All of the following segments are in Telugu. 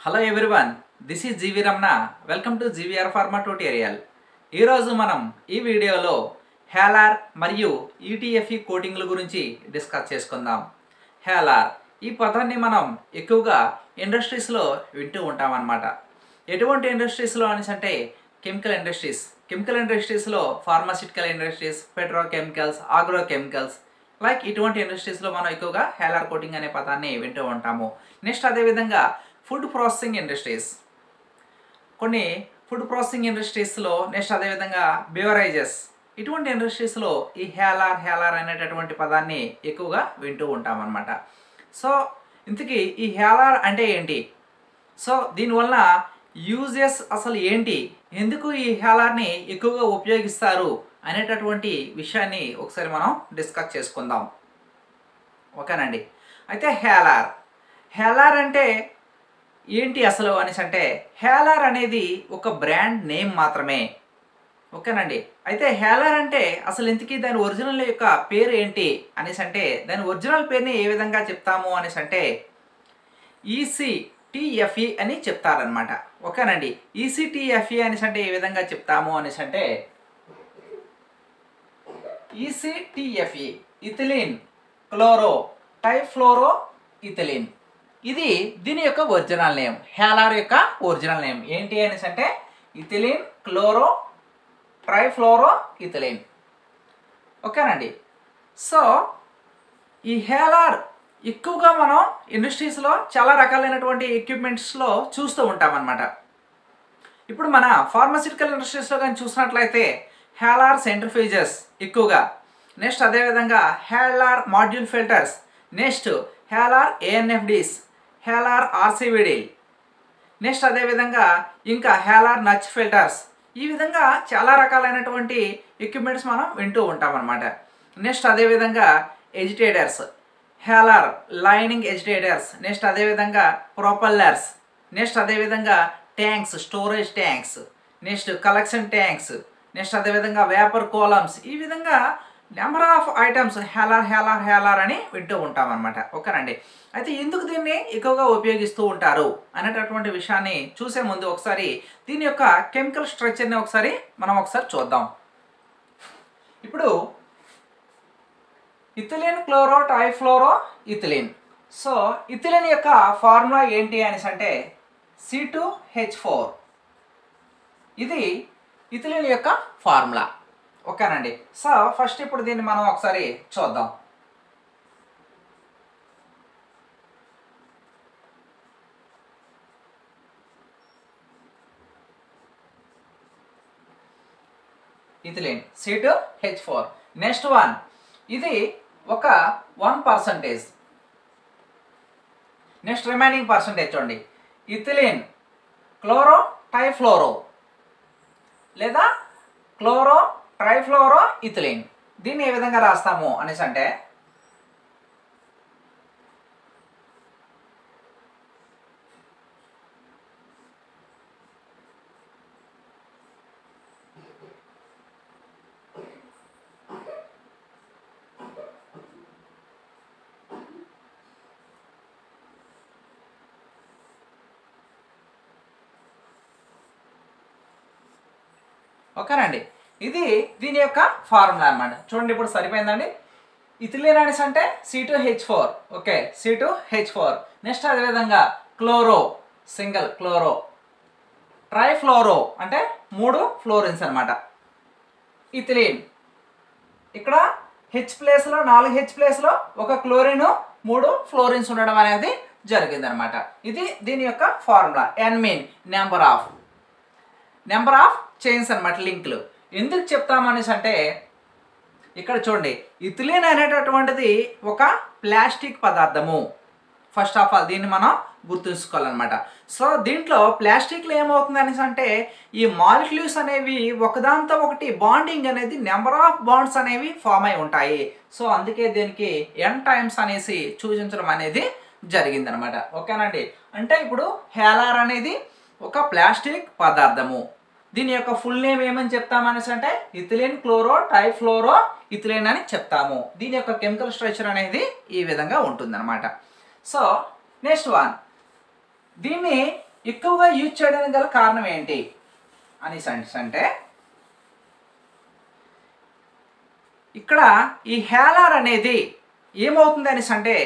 Hello everyone this is GV Ramana welcome to GVR pharma tutorial ఈరోజు మనం ఈ వీడియోలో హేలార్ మరియు ఈటీఎఫ్ఈ కోటింగ్ల గురించి డిస్కస్ చేసుకుందాం. హేలార్ ఈ పదాన్ని మనం ఎక్కువగా ఇండస్ట్రీస్లో వింటూ ఉంటామన్నమాట. ఎటువంటి ఇండస్ట్రీస్లో అనేసి అంటే chemical industries chemical ఇండస్ట్రీస్లో pharmaceutical industries petrochemicals agrochemicals like ఇటువంటి ఇండస్ట్రీస్లో మనం ఎక్కువగా హేలార్ కోటింగ్ అనే పదాన్ని వింటూ ఉంటాము. నెక్స్ట్ అదేవిధంగా ఫుడ్ ప్రాసెసింగ్ ఇండస్ట్రీస్. కొన్ని ఫుడ్ ప్రాసెసింగ్ ఇండస్ట్రీస్లో నెక్స్ట్ అదేవిధంగా బేవరైజెస్. ఇటువంటి ఇండస్ట్రీస్లో ఈ హేలార్ హేలార్ అనేటటువంటి పదాన్ని ఎక్కువగా వింటూ ఉంటామన్నమాట. సో ఇంతకీ ఈ హేలార్ అంటే ఏంటి? సో దీనివల్ల యూజెస్ అసలు ఏంటి? ఎందుకు ఈ హేలార్ని ఎక్కువగా ఉపయోగిస్తారు? అనేటటువంటి విషయాన్ని ఒకసారి మనం డిస్కస్ చేసుకుందాం. ఓకేనండి. అయితే హేలార్. హేలార్ అంటే ఏంటి అసలు అనేసి అంటే హేలార్ అనేది ఒక బ్రాండ్ నేమ్ మాత్రమే. ఓకేనండి? అయితే హేలార్ అంటే అసలు ఇంతకీ దాని ఒరిజినల్ యొక్క పేరు ఏంటి అనేసి అంటే దాని ఒరిజినల్ పేరుని ఏ విధంగా చెప్తాము అనేసి అంటే ఈసీటీఎఫ్ఈ అని చెప్తారనమాట ఓకేనండి? ఈసీటీఎఫ్ఈ అనేసి అంటే ఏ విధంగా చెప్తాము అనేసి అంటే E C T F E ethylene chloro trifluoro ethylene. ఇది దీని యొక్క ఒరిజినల్ నేమ్. హేలార్ యొక్క ఒరిజినల్ నేమ్. ఏంటి అనేసి అంటే ఇథిలిన్ క్లోరో ట్రైఫ్లోరో ఇథిలిన్. ఓకేనండి. సో ఈ హేలార్ ఎక్కువగా మనం ఇండస్ట్రీస్లో చాలా రకాలైనటువంటి ఎక్విప్మెంట్స్లో చూస్తూ ఉంటామన్నమాట. ఇప్పుడు మన ఫార్మసిటికల్ ఇండస్ట్రీస్లో కానీ చూసినట్లయితే హేలార్ సెంట్రిఫ్యూజెస్ ఎక్కువగా. నెక్స్ట్ అదేవిధంగా Halar module filters. Next Halar ANFDs Halar RCVD. Next అదేవిధంగా ఇంకా హేలార్ నచ్ ఫిల్టర్స్. ఈ విధంగా చాలా రకాలైనటువంటి ఎక్విప్మెంట్స్ మనం వింటూ ఉంటాం అనమాట నెక్స్ట్ అదేవిధంగా ఎజిటేటర్స్. హేలార్ లైనింగ్ ఎజిటేటర్స్. నెక్స్ట్ అదేవిధంగా ప్రొపల్లర్స్. నెక్స్ట్ అదేవిధంగా tanks storage tanks. Next collection tanks. Next అదేవిధంగా వేపర్ కోలమ్స్. ఈ విధంగా number of items Halar Halar Halar అని వింటూ ఉంటాం అనమాట ఓకేనండి అయితే ఎందుకు దీన్ని ఎక్కువగా ఉపయోగిస్తూ ఉంటారు అనేటటువంటి విషయాన్ని చూసే ముందు ఒకసారి దీని యొక్క కెమికల్ స్ట్రక్చర్ని ఒకసారి మనం ఒకసారి చూద్దాం. ఇప్పుడు ethylene chloro trifluoro ethylene. So ethylene యొక్క ఫార్ములా ఏంటి అనేసి అంటే సి టూ హెచ్ ఫోర్ ఇది ఇథిలిన్ యొక్క ఫార్ములా. ఓకేనండి. సో ఫస్ట్ ఇప్పుడు దీన్ని మనం ఒకసారి చూద్దాం. Ethylene C two H four next one. ఇది ఒక one percentage. Next remaining percentage చూడండి. ఇథిలిన్ క్లోరో టైఫ్లోరో లేదా క్లోరో ట్రైఫ్లోరో ఇథిలిన్. దీన్ని ఏ విధంగా రాస్తాము అనేసి అంటే ఓకేనండి ఇది దీని యొక్క ఫార్ములా అనమాట చూడండి ఇప్పుడు సరిపోయిందండి. ఇథిలిన్ అనేసి అంటే C two H four okay C two H four next అదేవిధంగా క్లోరో సింగిల్ క్లోరో. ట్రైఫ్లోరో అంటే మూడు ఫ్లోరిన్స్ అనమాట ఇథిలీన్. ఇక్కడ హెచ్ ప్లేస్లో నాలుగు హెచ్ ప్లేస్లో ఒక క్లోరిన్ మూడు ఫ్లోరిన్స్ ఉండడం అనేది జరిగిందనమాట ఇది దీని యొక్క formula. N mean number of number of chains అనమాట లింక్లు. ఎందుకు చెప్తామనేసి అంటే ఇక్కడ చూడండి ఇథిలిన్ అనేటటువంటిది ఒక ప్లాస్టిక్ పదార్థము. ఫస్ట్ ఆఫ్ ఆల్ దీన్ని మనం గుర్తుంచుకోవాలన్నమాట. సో దీంట్లో ప్లాస్టిక్లో ఏమవుతుంది అనేసి అంటే ఈ మాలిక్యూల్స్ అనేవి ఒకదాంతో ఒకటి బాండింగ్ అనేది నెంబర్ ఆఫ్ బాండ్స్ అనేవి ఫామ్ అయి ఉంటాయి. సో అందుకే దీనికి ఎన్ టైమ్స్ అనేసి సూచించడం అనేది జరిగిందనమాట ఓకేనండి? అంటే ఇప్పుడు హేలార్ అనేది ఒక ప్లాస్టిక్ పదార్థము. దీని యొక్క ఫుల్ నేమ్ ఏమని చెప్తామనేసి అంటే ఇథిలిన్ క్లోరో టైఫ్లోరో ఇథిలిన్ అని చెప్తాము. దీని యొక్క కెమికల్ స్ట్రక్చర్ అనేది ఈ విధంగా ఉంటుందన్నమాట. సో నెక్స్ట్ వన్ దీన్ని ఎక్కువగా యూజ్ చేయడానికి గల కారణం ఏంటి? అని అంటే ఇక్కడ ఈ హేలార్ అనేది ఏమవుతుంది అనేసి అంటే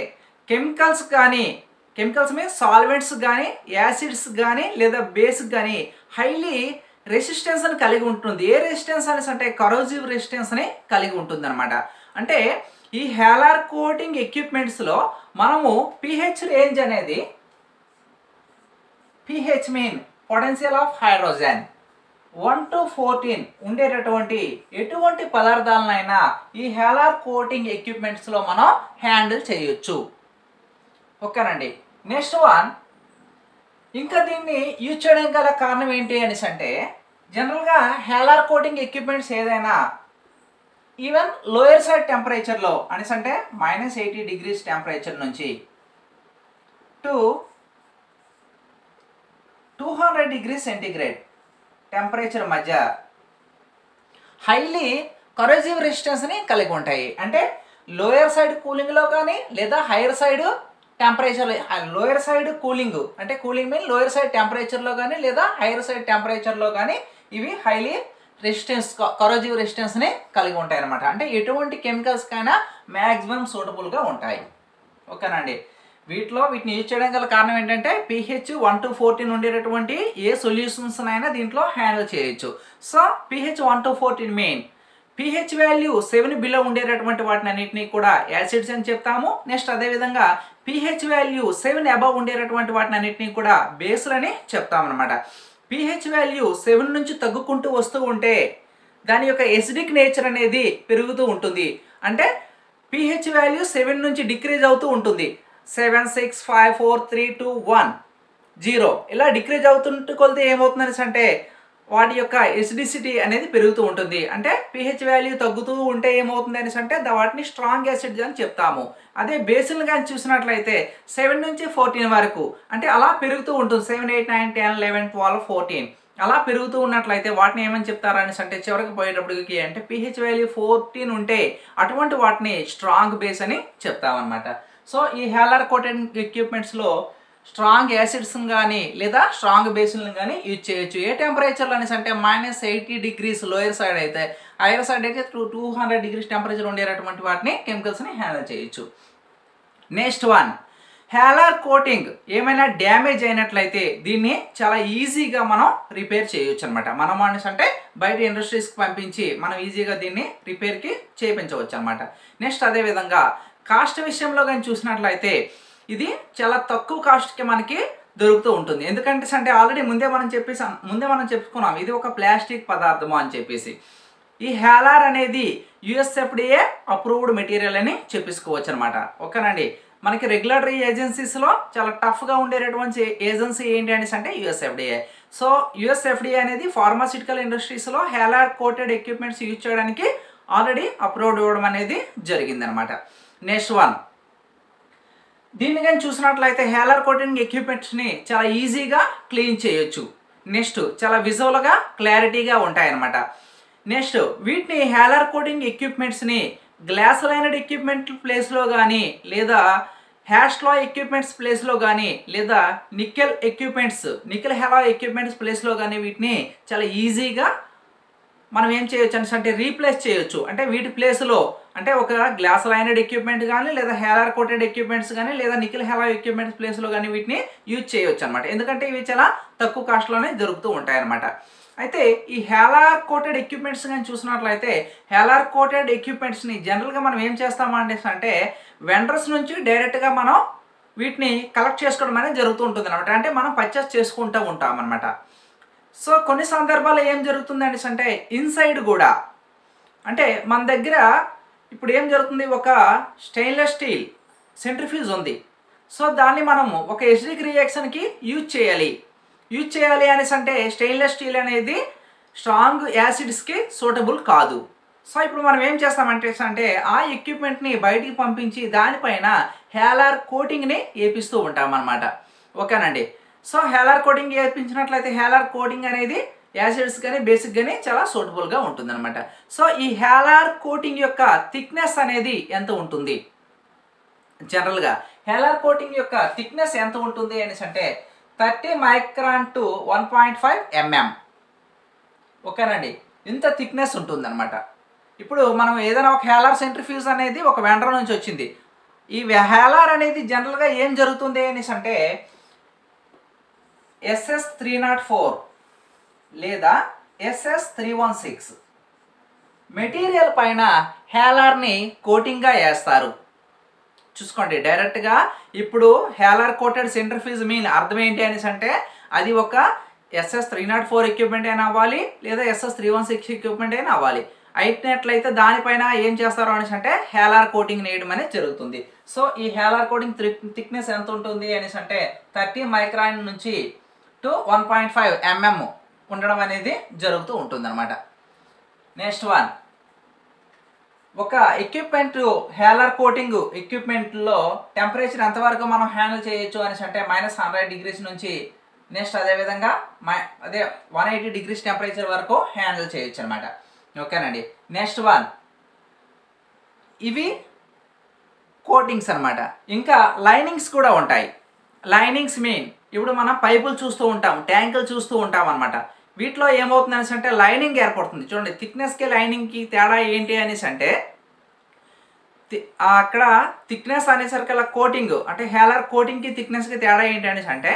కెమికల్స్ కానీ కెమికల్స్ మీద సాల్వెంట్స్ కానీ యాసిడ్స్ కానీ లేదా బేస్ కానీ హైలీ రెసిస్టెన్స్ అని కలిగి ఉంటుంది. ఏ రెసిస్టెన్స్ అనేసి అంటే కరోజివ్ రెసిస్టెన్స్ అని కలిగి ఉంటుంది అనమాట అంటే ఈ హేలార్ కోటింగ్ ఎక్విప్మెంట్స్లో మనము పిహెచ్ రేంజ్ అనేది pH mean potential of hydrogen one to fourteen ఉండేటటువంటి ఎటువంటి పదార్థాలనైనా ఈ హేలార్ కోటింగ్ ఎక్విప్మెంట్స్లో మనం హ్యాండిల్ చేయొచ్చు. ఓకేనండి నెక్స్ట్ వన్ ఇంకా దీన్ని యూజ్ చేయడానికి గల కారణం ఏంటి అనేసి అంటే జనరల్గా హేలార్ కోటింగ్ ఎక్విప్మెంట్స్ ఏదైనా ఈవెన్ లోయర్ సైడ్ టెంపరేచర్లో అనేసి అంటే మైనస్ ఎయిటీ డిగ్రీస్ టెంపరేచర్ నుంచి to two hundred degree centigrade temperature మధ్య హైలీ కరోజివ్ రెసిస్టెన్స్ని కలిగి ఉంటాయి. అంటే లోయర్ సైడ్ కూలింగ్లో కానీ లేదా higher side temperature lower side cooling అంటే కూలింగ్ మీన్ లోయర్ సైడ్ టెంపరేచర్లో కానీ లేదా హైయర్ సైడ్ టెంపరేచర్లో కానీ ఇవి హైలీ రెసిస్టెన్స్ కరోజివ్ రెసిస్టెన్స్ని కలిగి ఉంటాయి అనమాట అంటే ఎటువంటి కెమికల్స్కైనా మ్యాక్సిమం సూటబుల్గా ఉంటాయి. ఓకేనండి. వీటిలో వీటిని యూజ్ చేయడం గల కారణం ఏంటంటే పిహెచ్ వన్ టు ఫోర్టీన్ ఉండేటటువంటి ఏ సొల్యూషన్స్ అయినా దీంట్లో హ్యాండిల్ చేయొచ్చు. So pH one to fourteen main pH value seven below ఉండేటటువంటి వాటిని అన్నింటినీ కూడా యాసిడ్స్ అని చెప్తాము. నెక్స్ట్ అదేవిధంగా పిహెచ్ వాల్యూ సెవెన్ అబవ్ ఉండేటటువంటి వాటిని అన్నింటినీ కూడా బేస్లు అని చెప్తామన్నమాట పిహెచ్ వాల్యూ సెవెన్ నుంచి తగ్గుకుంటూ వస్తూ ఉంటే దాని యొక్క ఎసిడిక్ నేచర్ అనేది పెరుగుతూ ఉంటుంది. అంటే పిహెచ్ వాల్యూ సెవెన్ నుంచి డిక్రీజ్ అవుతూ ఉంటుంది. Seven six five four three two one zero ఇలా డిక్రీజ్ అవుతుంటే కొలితే ఏమవుతుందనేసి అంటే వాటి యొక్క ఎసిడిసిటీ అనేది పెరుగుతూ ఉంటుంది. అంటే పిహెచ్ వాల్యూ తగ్గుతూ ఉంటే ఏమవుతుంది అనేసి అంటే దా- వాటిని స్ట్రాంగ్ యాసిడ్ అని చెప్తాము. అదే బేసిల్ కానీ చూసినట్లయితే సెవెన్ నుంచి ఫోర్టీన్ వరకు అంటే అలా పెరుగుతూ ఉంటుంది. Seven eight nine ten eleven twelve fourteen అలా పెరుగుతూ ఉన్నట్లయితే వాటిని ఏమని చెప్తారు అనేసి అంటే చివరికి పోయేటప్పటికి అంటే పిహెచ్ వాల్యూ ఫోర్టీన్ ఉంటే అటువంటి వాటిని స్ట్రాంగ్ బేస్ అని చెప్తామన్నమాట. సో ఈ హేలర్ కోటెడ్ ఎక్విప్మెంట్స్లో స్ట్రాంగ్ యాసిడ్స్ని కానీ లేదా స్ట్రాంగ్ బేస్లను కానీ యూజ్ చేయొచ్చు. ఏ టెంపరేచర్లో అనేసి అంటే minus eighty degrees lower side అయితే హైయర్ సైడ్ అయితే to two hundred degrees temperature ఉండేటటువంటి వాటిని కెమికల్స్ని హ్యాండిల్ చేయొచ్చు. నెక్స్ట్ వన్ హ్యాలర్ కోటింగ్ ఏమైనా డ్యామేజ్ అయినట్లయితే దీన్ని చాలా ఈజీగా మనం రిపేర్ చేయొచ్చు అనమాట మనం అనేసి అంటే బయట ఇండస్ట్రీస్కి పంపించి మనం ఈజీగా దీన్ని రిపేర్కి చేయించవచ్చు అనమాట నెక్స్ట్ అదేవిధంగా కాస్ట్ విషయంలో కానీ చూసినట్లయితే ఇది చాలా తక్కువ కాస్ట్కి మనకి దొరుకుతూ ఉంటుంది. ఎందుకంటే అంటే ఆల్రెడీ ముందే మనం చెప్పేసి ముందే మనం చెప్పుకున్నాం ఇది ఒక ప్లాస్టిక్ పదార్థము అని చెప్పేసి. ఈ హేలార్ అనేది యుఎస్ఎఫ్డిఏ అప్రూవ్డ్ మెటీరియల్ అని చెప్పేసుకోవచ్చు అనమాట ఓకేనండి? మనకి రెగ్యులేటరీ ఏజెన్సీస్లో చాలా టఫ్గా ఉండేటటువంటి ఏజెన్సీ ఏంటి అనేసి అంటే యుఎస్ఎఫ్డిఏ. సో యుఎస్ఎఫ్డిఏ అనేది ఫార్మాసిటికల్ ఇండస్ట్రీస్లో హేలార్ కోటెడ్ ఎక్విప్మెంట్స్ యూజ్ చేయడానికి ఆల్రెడీ అప్రూవ్డ్ ఇవ్వడం అనేది జరిగిందనమాట. నెక్స్ట్ వన్ దీన్ని కానీ చూసినట్లయితే హేలర్ కోటింగ్ ఎక్విప్మెంట్స్ని చాలా ఈజీగా క్లీన్ చేయొచ్చు. నెక్స్ట్ చాలా విజువల్గా క్లారిటీగా ఉంటాయన్నమాట. నెక్స్ట్ వీటిని హేలర్ కోటింగ్ ఎక్విప్మెంట్స్ని గ్లాస్ లైనడ్ ఎక్విప్మెంట్ ప్లేస్లో కానీ లేదా హ్యాష్లా ఎక్విప్మెంట్స్ ప్లేస్లో కానీ లేదా నికెల్ ఎక్విప్మెంట్స్ నికెల్ హెలా ఎక్విప్మెంట్స్ ప్లేస్లో కానీ వీటిని చాలా ఈజీగా మనం ఏం చేయొచ్చు అంటే రీప్లేస్ చేయొచ్చు. అంటే వీటి ప్లేస్లో అంటే ఒక గ్లాస్ లైనెడ్ ఎక్విప్మెంట్ కానీ లేదా హెలార్ కోటెడ్ ఎక్విప్మెంట్స్ కానీ లేదా నికిల్ హెలా ఎక్విప్మెంట్స్ ప్లేస్లో కానీ వీటిని యూజ్ చేయొచ్చు అనమాట ఎందుకంటే ఇవి చాలా తక్కువ కాస్ట్లోనే దొరుకుతూ ఉంటాయన్నమాట. అయితే ఈ హేలార్ కోటెడ్ ఎక్విప్మెంట్స్ కానీ చూసినట్లయితే హేలార్ కోటెడ్ ఎక్విప్మెంట్స్ని జనరల్గా మనం ఏం చేస్తామంటే అంటే వెండర్స్ నుంచి డైరెక్ట్గా మనం వీటిని కలెక్ట్ చేసుకోవడం అనేది జరుగుతూ ఉంటుంది అనమాట అంటే మనం పర్చేస్ చేసుకుంటూ ఉంటాం అనమాట సో కొన్ని సందర్భాల్లో ఏం జరుగుతుంది అనేసి అంటే ఇన్సైడ్ కూడా అంటే మన దగ్గర ఇప్పుడు ఏం జరుగుతుంది? ఒక స్టెయిన్లెస్ స్టీల్ సెంట్రిఫ్యూజ్ ఉంది. సో దాన్ని మనము ఒక ఎసిడిక్ రియాక్షన్కి యూజ్ చేయాలి. యూజ్ చేయాలి అనేసి అంటే స్టెయిన్లెస్ స్టీల్ అనేది స్ట్రాంగ్ యాసిడ్స్కి సూటబుల్ కాదు. సో ఇప్పుడు మనం ఏం చేస్తామంటే అంటే ఆ ఎక్విప్మెంట్ని బయటికి పంపించి దానిపైన హేలార్ కోటింగ్ని వేపిస్తూ ఉంటాం అనమాట ఓకేనండి. సో హేలార్ కోటింగ్ వేపించినట్లయితే హేలార్ కోటింగ్ అనేది యాసిడ్స్ కానీ బేసిక్ కానీ చాలా సూటబుల్గా ఉంటుందన్నమాట. సో ఈ హేలార్ కోటింగ్ యొక్క థిక్నెస్ అనేది ఎంత ఉంటుంది? జనరల్గా హేలార్ కోటింగ్ యొక్క థిక్నెస్ ఎంత ఉంటుంది అనేసి అంటే thirty micron to one point five mm. ఓకేనండి? ఇంత థిక్నెస్ ఉంటుందన్నమాట. ఇప్పుడు మనం ఏదైనా ఒక హేలార్ సెంట్రిఫ్యూజ్ అనేది ఒక వెండర్ నుంచి వచ్చింది. ఈ హేలార్ అనేది జనరల్గా ఏం జరుగుతుంది అనేసి అంటే ఎస్ఎస్ త్రీ నాట్ ఫోర్. లేదా SS three one six material పైన హేలార్ని కోటింగ్గా వేస్తారు. చూసుకోండి డైరెక్ట్గా ఇప్పుడు Halar coated centrifuge mean అర్థం ఏంటి అనేసి అంటే అది ఒక SS three nought four equipment అయినా అవ్వాలి లేదా SS three one six equipment అయినా అవ్వాలి. అయినట్లయితే దానిపైన ఏం చేస్తారు అనేసి అంటే హేలార్ కోటింగ్ నేయడం అనేది జరుగుతుంది. సో ఈ హేలార్ కోటింగ్ థిక్నెస్ ఎంత ఉంటుంది అనేసి అంటే థర్టీ మైక్రాన్ నుంచి to one point five mm. ఉండడం అనేది జరుగుతూ ఉంటుంది అనమాట నెక్స్ట్ వన్ ఒక ఎక్విప్మెంట్ హేలర్ కోటింగ్ ఎక్విప్మెంట్లో టెంపరేచర్ ఎంతవరకు మనం హ్యాండిల్ చేయొచ్చు అనేసి అంటే మైనస్ హండ్రెడ్ డిగ్రీస్ నుంచి నెక్స్ట్ అదేవిధంగా మై అదే వన్ ఎయిటీ డిగ్రీస్ టెంపరేచర్ వరకు హ్యాండిల్ చేయొచ్చు అనమాట ఓకేనండి నెక్స్ట్ వన్ ఇవి కోటింగ్స్ అనమాట ఇంకా లైనింగ్స్ కూడా ఉంటాయి. లైనింగ్స్ మీన్ ఇప్పుడు మనం పైపులు చూస్తూ ఉంటాం ట్యాంకులు చూస్తూ ఉంటాం అనమాట వీటిలో ఏమవుతుంది అనేసి అంటే లైనింగ్ ఏర్పడుతుంది. చూడండి థిక్నెస్కి లైనింగ్కి తేడా ఏంటి అనేసి అంటే అక్కడ థిక్నెస్ అనేసరికి అలా కోటింగ్ అంటే హేలర్ కోటింగ్కి థిక్నెస్కి తేడా ఏంటి అనేసి అంటే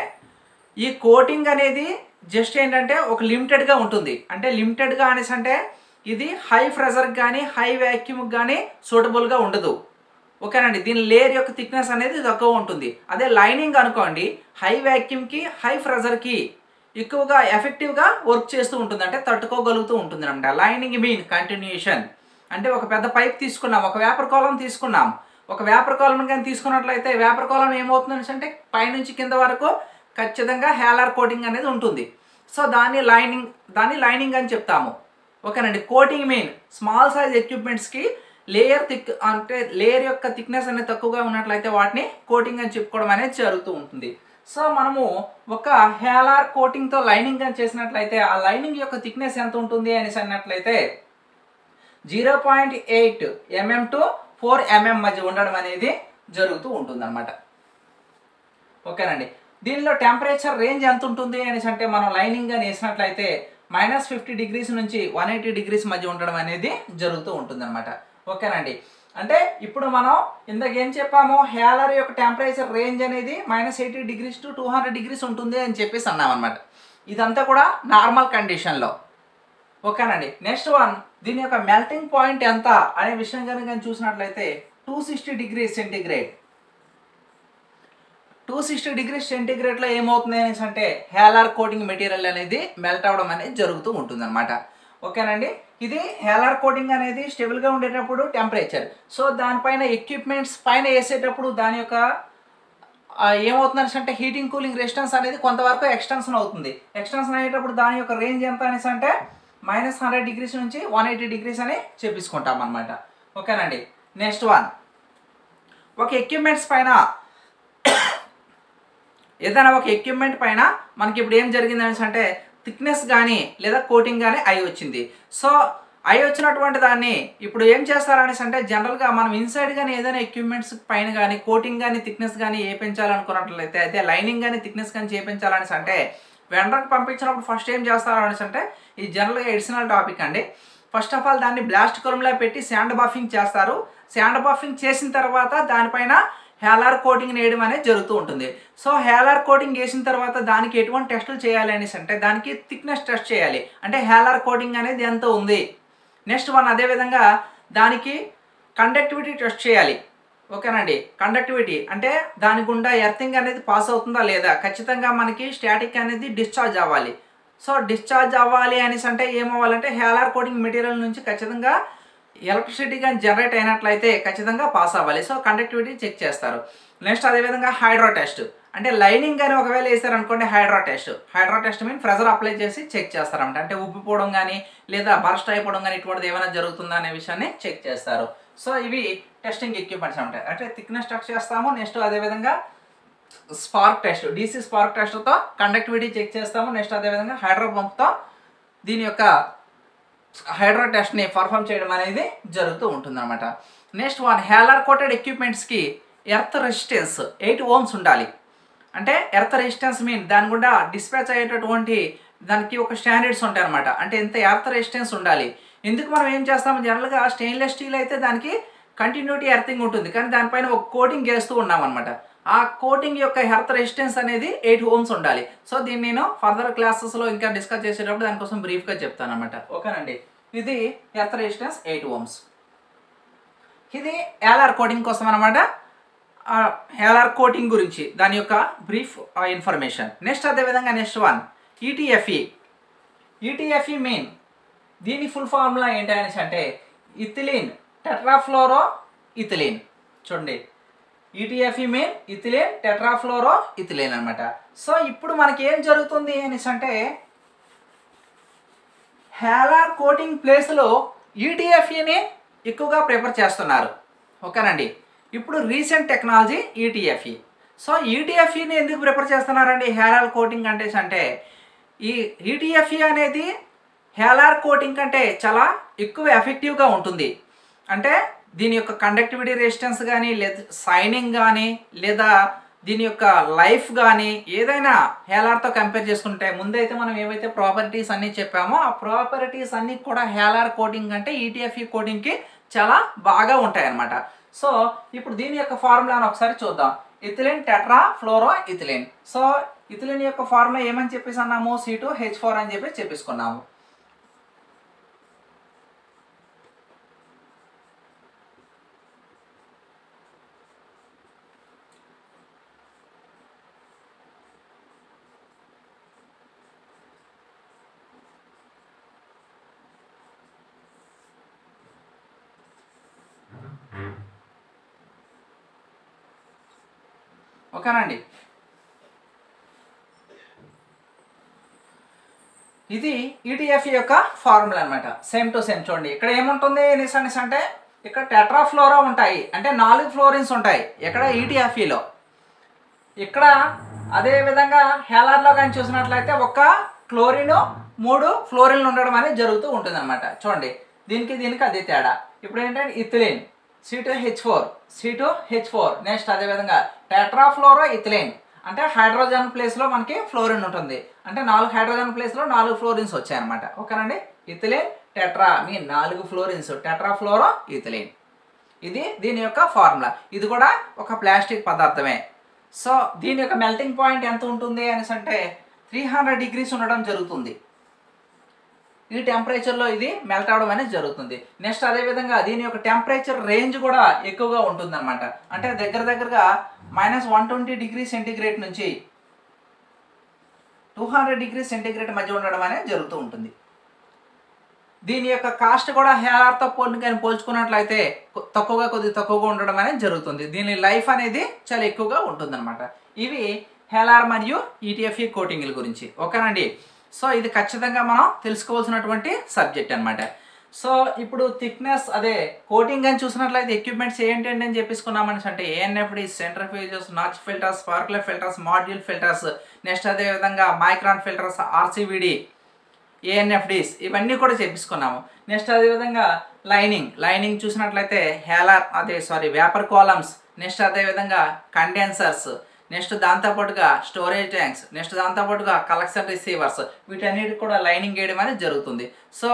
ఈ కోటింగ్ అనేది జస్ట్ ఏంటంటే ఒక లిమిటెడ్గా ఉంటుంది. అంటే లిమిటెడ్గా అనేసి అంటే ఇది హై ప్రెషర్కి కానీ హై వ్యాక్యూమ్కి కానీ సూటబుల్గా ఉండదు. ఓకేనండి? దీని లేయర్ యొక్క థిక్నెస్ అనేది తక్కువ ఉంటుంది. అదే లైనింగ్ అనుకోండి హై వ్యాక్యూమ్కి హై ప్రెషర్కి ఎక్కువగా ఎఫెక్టివ్గా వర్క్ చేస్తూ ఉంటుంది. అంటే తట్టుకోగలుగుతూ ఉంటుంది అనమాట లైనింగ్ మీన్ కంటిన్యూషన్ అంటే ఒక పెద్ద పైప్ తీసుకున్నాం ఒక వేపర్ కాలం తీసుకున్నాం. ఒక వేపర్ కాలం కానీ తీసుకున్నట్లయితే వేపర్ కాలం ఏమవుతుంది అంటే పైనుంచి కింద వరకు ఖచ్చితంగా హేలర్ కోటింగ్ అనేది ఉంటుంది. సో దాన్ని లైనింగ్ దాన్ని లైనింగ్ అని చెప్తాము. ఓకేనండి. కోటింగ్ మెయిన్ స్మాల్ సైజ్ ఎక్విప్మెంట్స్కి లేయర్ థిక్ అంటే లేయర్ యొక్క థిక్నెస్ అనేది తక్కువగా ఉన్నట్లయితే వాటిని కోటింగ్ అని చెప్పుకోవడం అనేది జరుగుతూ ఉంటుంది. సో మనము ఒక హేలార్ కోటింగ్తో లైనింగ్ అని చేసినట్లయితే ఆ లైనింగ్ యొక్క థిక్నెస్ ఎంత ఉంటుంది అనేసి అన్నట్లయితే zero point eight mm to four mm మధ్య ఉండడం అనేది జరుగుతూ ఉంటుందన్నమాట. ఓకేనండి. దీనిలో టెంపరేచర్ రేంజ్ ఎంత ఉంటుంది అనేసి అంటే మనం లైనింగ్ అని వేసినట్లయితే మైనస్ ఫిఫ్టీ డిగ్రీస్ నుంచి వన్ ఎయిటీ డిగ్రీస్ మధ్య ఉండడం అనేది జరుగుతూ ఉంటుందన్నమాట. ఓకేనండి. అంటే ఇప్పుడు మనం ఇందాక ఏం చెప్పాము? హేలర్ యొక్క టెంపరేచర్ రేంజ్ అనేది minus eighty degrees to two hundred degrees ఉంటుంది అని చెప్పేసి అన్నామన్నమాట ఇదంతా కూడా నార్మల్ కండిషన్లో ఓకేనండి. నెక్స్ట్ వన్ దీని యొక్క మెల్టింగ్ పాయింట్ ఎంత అనే విషయం కనుక చూసినట్లయితే two sixty degree centigrade. Two sixty degree సెంటిగ్రేడ్లో ఏమవుతుంది అనేసి అంటే హేలార్ కోటింగ్ మెటీరియల్ అనేది మెల్ట్ అవ్వడం అనేది జరుగుతూ ఉంటుంది అనమాట ఓకేనండి? ఇది హేలార్ కోటింగ్ అనేది స్టేబుల్గా ఉండేటప్పుడు టెంపరేచర్ సో దానిపైన ఎక్విప్మెంట్స్ పైన వేసేటప్పుడు దాని యొక్క ఏమవుతుంది అంటే హీటింగ్ కూలింగ్ రెసిస్టెన్స్ అనేది కొంతవరకు ఎక్స్టెన్షన్ అవుతుంది. ఎక్స్టెన్షన్ అయ్యేటప్పుడు దాని యొక్క రేంజ్ ఎంత అనేసి అంటే మైనస్ హండ్రెడ్ డిగ్రీస్ నుంచి వన్ ఎయిటీ డిగ్రీస్ అని చెప్పించుకుంటాం అనమాట ఓకేనండి? నెక్స్ట్ వన్ ఒక ఎక్విప్మెంట్స్ పైన ఏదైనా ఒక ఎక్విప్మెంట్ పైన మనకి ఇప్పుడు ఏం జరిగింది అనేసి అంటే థిక్నెస్ కానీ లేదా కోటింగ్ కానీ అయి వచ్చింది. సో అయి వచ్చినటువంటి దాన్ని ఇప్పుడు ఏం చేస్తారనేసి అంటే జనరల్గా మనం ఇన్సైడ్ కానీ ఏదైనా ఎక్విప్మెంట్స్ పైన కానీ కోటింగ్ కానీ థిక్నెస్ కానీ వేయించాలనుకున్నట్లయితే అయితే లైనింగ్ కానీ థిక్నెస్ కానీ చేయించాలనేసి అంటే వెండర్కి పంపించినప్పుడు ఫస్ట్ ఏం చేస్తారు అనేసి అంటే ఇది జనరల్గా ఎడిషనల్ టాపిక్ అండి. ఫస్ట్ ఆఫ్ ఆల్ దాన్ని బ్లాస్ట్ కొలంలో పెట్టి శాండ్ బఫింగ్ చేస్తారు. శాండ్ బఫింగ్ చేసిన తర్వాత దానిపైన హేలార్ కోటింగ్ వేయడం అనేది జరుగుతూ ఉంటుంది. సో హేలార్ కోటింగ్ వేసిన తర్వాత దానికి ఎటువంటి టెస్టులు చేయాలి అనేసి అంటే దానికి థిక్నెస్ టెస్ట్ చేయాలి. అంటే హేలార్ కోటింగ్ అనేది ఎంత ఉంది? నెక్స్ట్ వన్ అదేవిధంగా దానికి కండక్టివిటీ టెస్ట్ చేయాలి. ఓకేనండి? కండక్టివిటీ అంటే దాని గుండా ఎర్తింగ్ అనేది పాస్ అవుతుందా లేదా? ఖచ్చితంగా మనకి స్టాటిక్ అనేది డిశ్చార్జ్ అవ్వాలి. సో డిశ్చార్జ్ అవ్వాలి అనేసి అంటే ఏమవ్వాలంటే హేలార్ కోటింగ్ మెటీరియల్ నుంచి ఖచ్చితంగా ఎలక్ట్రిసిటీ కానీ జనరేట్ అయినట్లయితే ఖచ్చితంగా పాస్ అవ్వాలి. సో కండక్టివిటీ చెక్ చేస్తారు. నెక్స్ట్ అదేవిధంగా హైడ్రో టెస్ట్. అంటే లైనింగ్ కానీ ఒకవేళ వేసారనుకోండి hydro test. Hydro test mean pressure apply చేసి చెక్ చేస్తారంట అంటే ఉబ్బిపోవడం కానీ లేదా బర్స్ట్ అయిపోవడం కానీ ఇటువంటిది ఏమైనా జరుగుతుందా అనే విషయాన్ని చెక్ చేస్తారు. సో ఇవి టెస్టింగ్ ఎక్విప్మెంట్స్ ఉంటాయి అంటే థిక్నెస్ టెస్ట్ చేస్తాము. నెక్స్ట్ అదేవిధంగా స్పార్క్ టెస్ట్ డీసీ స్పార్క్ టెస్ట్తో కండక్టివిటీ చెక్ చేస్తాము. నెక్స్ట్ అదేవిధంగా హైడ్రో పంప్తో దీని యొక్క హైడ్రో టెస్ట్ని పర్ఫామ్ చేయడం అనేది జరుగుతూ ఉంటుందన్నమాట. నెక్స్ట్ వన్ హేలర్ కోటెడ్ ఎక్విప్మెంట్స్కి ఎర్త్ రెసిస్టెన్స్ ఎయిట్ ఓమ్స్ ఉండాలి. అంటే ఎర్త్ రెసిస్టెన్స్ మీన్ దాని గుండా డిస్పాచ్ అయ్యేటటువంటి దానికి ఒక స్టాండర్డ్స్ ఉంటాయి అనమాట అంటే ఎంత ఎర్త్ రెసిస్టెన్స్ ఉండాలి. ఎందుకు మనం ఏం చేస్తాం జనరల్గా స్టెయిన్లెస్ స్టీల్ అయితే దానికి కంటిన్యూటీ ఎర్తింగ్ ఉంటుంది. కానీ దానిపైన ఒక కోటింగ్ చేస్తూ ఉన్నాం అనమాట ఆ కోటింగ్ యొక్క హెర్త్ రెసిస్టెన్స్ అనేది ఎయిట్ ఓమ్స్ ఉండాలి. సో దీన్ని నేను ఫర్దర్ క్లాసెస్లో ఇంకా డిస్కస్ చేసేటప్పుడు దానికోసం బ్రీఫ్గా చెప్తాను అనమాట ఓకేనండి? ఇది హెర్త్ రెసిస్టెన్స్ ఎయిట్ ఓమ్స్. ఇది ఏలార్ కోటింగ్ కోసం అనమాట ఏలార్ కోటింగ్ గురించి దాని యొక్క బ్రీఫ్ ఇన్ఫర్మేషన్. నెక్స్ట్ అదేవిధంగా next one ETFE ETFE mean దీని ఫుల్ ఫార్ములా ఏంటి అనేసి అంటే ఇథిలిన్ టెట్రాఫ్లోరో ఇథిలిన్. చూడండి. ETFE mean ethylene tetrafluoro ethylene అనమాట సో ఇప్పుడు మనకి ఏం జరుగుతుంది అనేసి అంటే హేలార్ కోటింగ్ ప్లేస్లో ఈటీఎఫ్ఈని ఎక్కువగా ప్రిఫర్ చేస్తున్నారు. ఓకేనండి? ఇప్పుడు రీసెంట్ టెక్నాలజీ ఈటీఎఫ్ఈ సో ఈటీఎఫ్ఈని ఎందుకు ప్రిఫర్ చేస్తున్నారండి హేలార్ కోటింగ్ అంటే అంటే ఈ ఈటీఎఫ్ఈ అనేది హేలార్ కోటింగ్ కంటే చాలా ఎక్కువ ఎఫెక్టివ్గా ఉంటుంది. అంటే దీని యొక్క కండక్టివిటీ రెసిస్టెన్స్ కానీ లేదా సైనింగ్ కానీ లేదా దీని యొక్క లైఫ్ కానీ ఏదైనా హేలార్తో కంపేర్ చేసుకుంటే ముందైతే మనం ఏవైతే ప్రాపర్టీస్ అన్నీ చెప్పామో ఆ ప్రాపర్టీస్ అన్నీ కూడా హేలార్ కోటింగ్ అంటే ఈటీఎఫ్ఈ కోటింగ్కి చాలా బాగా ఉంటాయి అన్నమాట సో ఇప్పుడు దీని యొక్క ఫార్ములాను ఒకసారి చూద్దాం. Ethylene tetrafluoro ethylene so ethylene యొక్క ఫార్ములా ఏమని చెప్పేసి అన్నాము? సి టూ హెచ్ ఫోర్ అని చెప్పి చెప్పేసుకున్నాము. ఓకేనండి. ఇది ఈటీఎఫ్ యొక్క ఫార్ములా అనమాట సేమ్ టు సేమ్ చూడండి. ఇక్కడ ఏముంటుంది? నిసానిస్ అంటే ఇక్కడ టెట్రాఫ్లోరా ఉంటాయి. అంటే నాలుగు ఫ్లోరిన్స్ ఉంటాయి. ఇక్కడ ఈటీఎఫ్ఈలో ఇక్కడ అదే విధంగా హేలార్లో కానీ చూసినట్లయితే ఒక క్లోరిన్ మూడు ఫ్లోరిన్లు ఉండడం అనేది జరుగుతూ ఉంటుంది అనమాట చూడండి. దీనికి దీనికి అదే తేడా. ఇప్పుడు ఏంటంటే ethylene. C two H four. C two H four. Next అదేవిధంగా టెట్రాఫ్లోరో ఇథిలైన్. అంటే హైడ్రోజన్ ప్లేస్లో మనకి ఫ్లోరిన్ ఉంటుంది. అంటే నాలుగు హైడ్రోజన్ ప్లేస్లో నాలుగు ఫ్లోరిన్స్ వచ్చాయన్నమాట. ఓకేనండి? ఇథిలిన్ టెట్రా మీ నాలుగు ఫ్లోరిన్స్. టెట్రాఫ్లోరో ఇథిలైన్. ఇది దీని యొక్క ఫార్ములా. ఇది కూడా ఒక ప్లాస్టిక్ పదార్థమే. సో దీని యొక్క మెల్టింగ్ పాయింట్ ఎంత ఉంటుంది అనేసి అంటే త్రీ హండ్రెడ్ డిగ్రీస్ ఉండడం జరుగుతుంది. ఈ టెంపరేచర్లో ఇది మెల్ట్ అవడం అనేది జరుగుతుంది. నెక్స్ట్ అదేవిధంగా దీని యొక్క టెంపరేచర్ రేంజ్ కూడా ఎక్కువగా ఉంటుందన్నమాట. అంటే దగ్గర దగ్గరగా minus one twenty degree centigrade నుంచి టూ హండ్రెడ్ డిగ్రీ సెంటీగ్రేడ్ మధ్య ఉండడం అనేది జరుగుతూ ఉంటుంది. దీని యొక్క కాస్ట్ కూడా హేఆర్తో పోల్ని కానీ పోల్చుకున్నట్లయితే తక్కువగా కొద్ది తక్కువగా ఉండడం అనేది జరుగుతుంది. దీని లైఫ్ అనేది చాలా ఎక్కువగా ఉంటుందన్నమాట. ఇవి హెలార్ మరియు ఈటీఎఫ్ఈ కోటింగ్ల గురించి. ఓకేనండి సో ఇది ఖచ్చితంగా మనం తెలుసుకోవాల్సినటువంటి సబ్జెక్ట్ అన్నమాట. సో ఇప్పుడు థిక్నెస్ అదే కోటింగ్ అని చూసినట్లయితే ఎక్విప్మెంట్స్ ఏంటి అని చెప్పేసుకున్నామని అంటే ANFD centrifuges nutsche filters sparkler filters module filters next అదే విధంగా మైక్రాన్ ఫిల్టర్స్ ఆర్సీవిడి ఏఎన్ఎఫ్డిస్ ఇవన్నీ కూడా చేపించుకున్నాము నెక్స్ట్ అదేవిధంగా లైనింగ్ లైనింగ్ చూసినట్లయితే హేలర్ అదే సారీ వేపర్ కాలమ్స్ నెక్స్ట్ అదేవిధంగా కండెన్సర్స్ నెక్స్ట్ దాంతోపాటుగా స్టోరేజ్ ట్యాంక్స్ నెక్స్ట్ దాంతోపాటుగా కలెక్షన్ రిసీవర్స్ వీటన్నిటికి కూడా లైనింగ్ వేయడం అనేది జరుగుతుంది. సో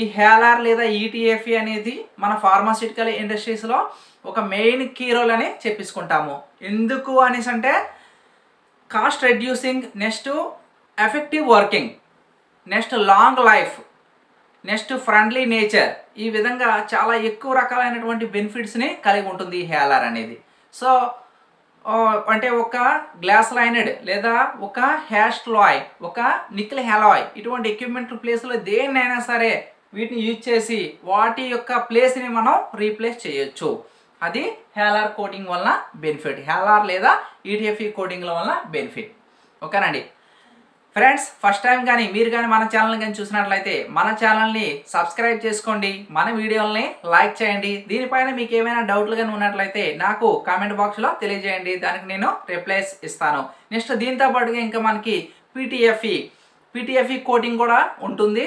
ఈ హేలార్ లేదా ఈటీఎఫ్ఈ అనేది మన ఫార్మాసిటికల్ ఇండస్ట్రీస్లో ఒక మెయిన్ కీ రోల్ అని చెప్పించుకుంటాము ఎందుకు అనేసి అంటే cost reducing next effective working next long life next friendly nature ఈ విధంగా చాలా ఎక్కువ రకాలైనటువంటి బెనిఫిట్స్ని కలిగి ఉంటుంది ఈ హేలార్ అనేది. సో అంటే ఒక గ్లాస్ లైనెడ్ లేదా ఒక హ్యాష్ లాయ్ ఒక నికిల్ హెలాయ్ ఇటువంటి ఎక్విప్మెంట్ ప్లేస్లో దేన్నైనా సరే వీటిని యూజ్ చేసి వాటి యొక్క ప్లేస్ని మనం రీప్లేస్ చేయొచ్చు. అది హేలార్ కోటింగ్ వలన బెనిఫిట్ హేలార్ లేదా ఈటీఎఫ్ఈ కోటింగ్ల వలన బెనిఫిట్ ఓకేనండి ఫ్రెండ్స్ ఫస్ట్ టైం కానీ మీరు కానీ మన ఛానల్ కానీ చూసినట్లయితే మన ఛానల్ని సబ్స్క్రైబ్ చేసుకోండి. మన వీడియోల్ని లైక్ చేయండి. దీనిపైన మీకు ఏమైనా డౌట్లు కానీ ఉన్నట్లయితే నాకు కామెంట్ బాక్స్లో తెలియజేయండి. దానికి నేను రిప్లైస్ ఇస్తాను. నెక్స్ట్ దీంతో పాటుగా ఇంకా మనకి పీటీఎఫ్ఈ పీటీఎఫ్ఈ కోటింగ్ కూడా ఉంటుంది.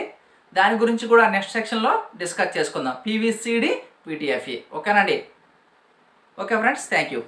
దాని గురించి కూడా నెక్స్ట్ సెక్షన్లో డిస్కస్ చేసుకుందాం. పీవీసీడి పీటీఎఫ్ఈ ఓకేనండి ఓకే ఫ్రెండ్స్ థ్యాంక్ యూ